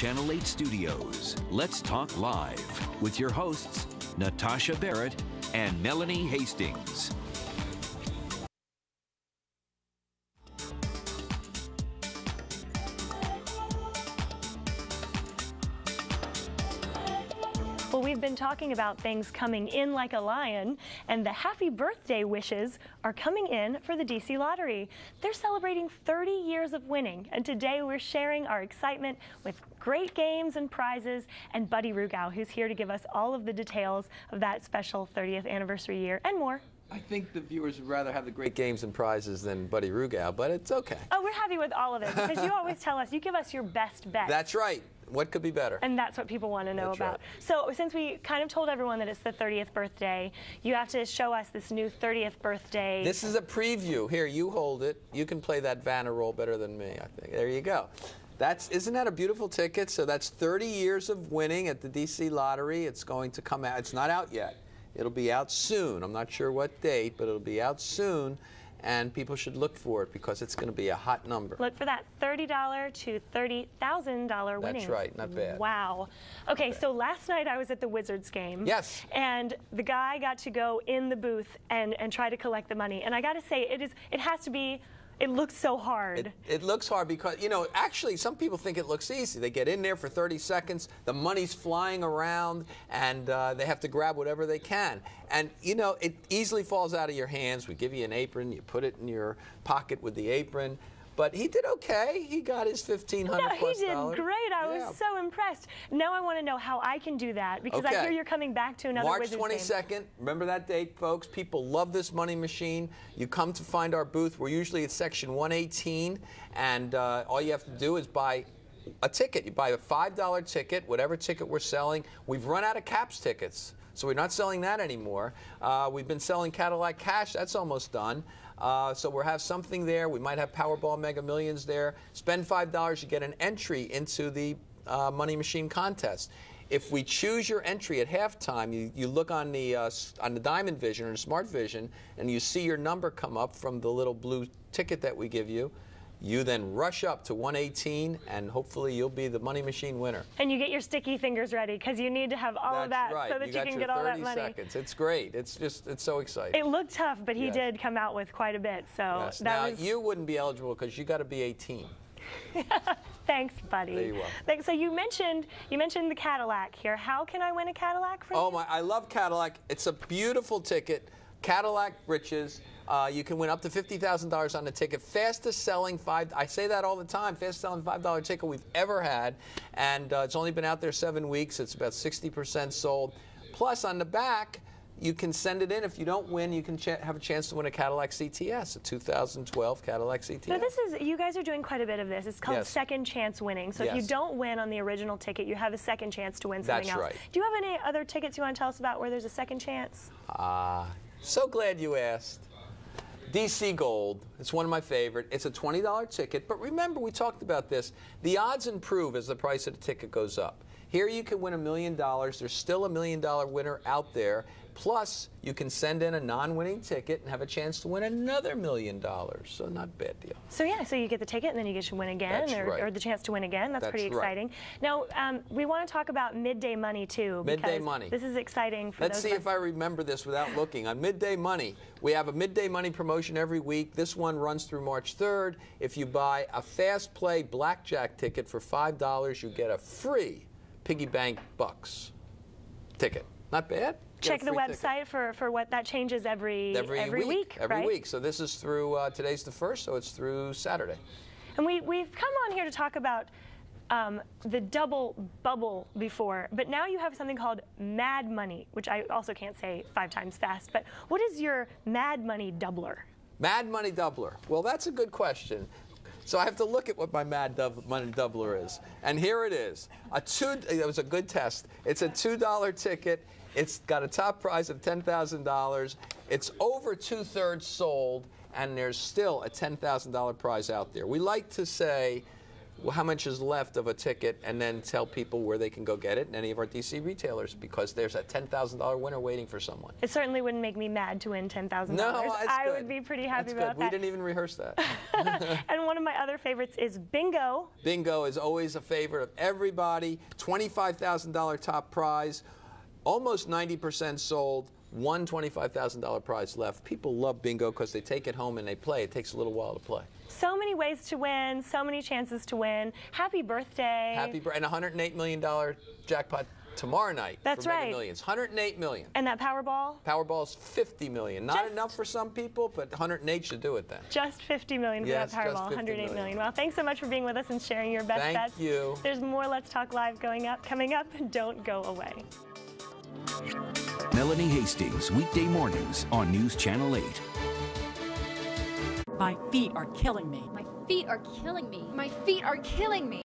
Channel 8 studios. Let's Talk Live with your hosts, Natasha Barrett and Melanie Hastings. We've been talking about things coming in like a lion, and the happy birthday wishes are coming in for the DC Lottery. They're celebrating 30 years of winning, and today we're sharing our excitement with great games and prizes, and Buddy Roogow, who's here to give us all of the details of that special 30th anniversary year and more. I think the viewers would rather have the great games and prizes than Buddy Roogow, but it's okay. Oh, we're happy with all of it because you always tell us you give us your best bet. That's right. What could be better? And that's what people want to know That's about. right. So, since we kind of told everyone that it's the 30th birthday, you have to show us this new 30th birthday. This is a preview. Here, you hold it. You can play that Vanna role better than me, I think. There you go. That's isn't that a beautiful ticket? So that's 30 years of winning at the DC Lottery. It's going to come out. It's not out yet. It'll be out soon. I'm not sure what date, but it'll be out soon. And people should look for it because it's going to be a hot number. Look for that $30 to $30,000 winnings. right, not bad. Wow. Okay, so last night I was at the Wizards game. Yes. And the guy got to go in the booth and, and try to collect the money. And I got to say, it is it has to be, it looks so hard. It, it looks hard because, you know, actually, some people think it looks easy. They get in there for 30 seconds, the money's flying around, and uh, they have to grab whatever they can. And, you know, it easily falls out of your hands. We give you an apron, you put it in your pocket with the apron. But he did okay. He got his 1500 No, he did dollars. great. I Yeah. was so impressed. Now I want to know how I can do that because I hear you're coming back to another March 22nd. Remember that date, folks. People love this money machine. You come to find our booth. We're usually at section 118, and uh, all you have to do is buy a ticket. You buy a $5 ticket, whatever ticket we're selling. We've run out of caps tickets. So we're not selling that anymore. Uh, we've been selling Cadillac Cash. That's almost done. Uh, so we'll have something there. We might have Powerball Mega Millions there. Spend $5, you get an entry into the uh, Money Machine contest. If we choose your entry at halftime, you, you look on the uh, on the Diamond Vision or the Smart Vision, and you see your number come up from the little blue ticket that we give you. You then rush up to 118, and hopefully you'll be the Money Machine winner. And you get your sticky fingers ready because you need to have all That's of that right. so that you, got can get all that money. seconds. It's great. It's just it's so exciting. It looked tough, but he Yes. did come out with quite a bit. So yes. that Now was you wouldn't be eligible because you got to be 18. thanks, buddy. There you are. Thanks. So you mentioned you mentioned the Cadillac here. How can I win a Cadillac from Oh you? my! I love Cadillac. It's a beautiful ticket. Cadillac Riches. Uh, you can win up to fifty thousand dollars on the ticket. Fastest selling five. I say that all the time. Fastest selling five dollar ticket we've ever had, and uh, it's only been out there seven weeks. It's about sixty percent sold. Plus, on the back, you can send it in. If you don't win, you can ch- have a chance to win a Cadillac CTS, a 2012 Cadillac CTS. So this is you guys are doing quite a bit of this. It's called Yes. second chance winning. So if you don't win on the original ticket, you have a second chance to win something That's else. right. Do you have any other tickets you want to tell us about where there's a second chance? Ah, so glad you asked. DC Gold, it's one of my favorite. It's a $20 ticket, but remember we talked about this. The odds improve as the price of the ticket goes up. Here you can win a million dollars. There's still a million dollar winner out there. Plus, you can send in a non-winning ticket and have a chance to win another million dollars. So not a bad deal. So yeah, so you get the ticket and then you get to win again, or, right. or the chance to win again. That's, That's pretty right. exciting. Now um, we want to talk about midday money too. Midday money. This is exciting for Let's see if I remember this without looking. On Midday Money, we have a Midday Money promotion every week. This one runs through March 3rd. If you buy a Fast Play Blackjack ticket for $5, you get a free Piggy Bank Bucks ticket. Not bad. Check the ticket. website for, for what that changes every Every, week. Every right? week. So this is through, uh, today's the first, so it's through Saturday. And we, we've come on here to talk about um, the double bubble before, but now you have something called Mad Money, which I also can't say five times fast. But what is your Mad Money doubler? Mad Money Doubler. Well, that's a good question. So I have to look at what my Mad Dub- Money Doubler is. And here it is. A two, it was a good test. It's a $2 ticket. It's got a top prize of $10,000. It's over two thirds sold, and there's still a $10,000 prize out there. We like to say, how much is left of a ticket and then tell people where they can go get it in any of our DC retailers because there's a $10,000 winner waiting for someone. It certainly wouldn't make me mad to win $10,000. No, I good. would be pretty happy that's about good. that. We didn't even rehearse that. and one of my other favorites is bingo. Bingo is always a favorite of everybody. $25,000 top prize, almost 90% sold. One $25,000 prize left. People love bingo because they take it home and they play. It takes a little while to play. So many ways to win, so many chances to win. Happy birthday. Happy birthday. And $108 million jackpot tomorrow night. That's for Mega right. Millions. 108 million. And that Powerball? Powerball is 50 million. Not Just- enough for some people, but 108 should do it then. Just 50 million for Yes, that Powerball, 50 108 million. million. Well, thanks so much for being with us and sharing your best Thank bets. you. There's more Let's Talk Live going up, coming up. Don't go away. Melanie Hastings, weekday mornings on News Channel 8. My feet are killing me. My feet are killing me. My feet are killing me.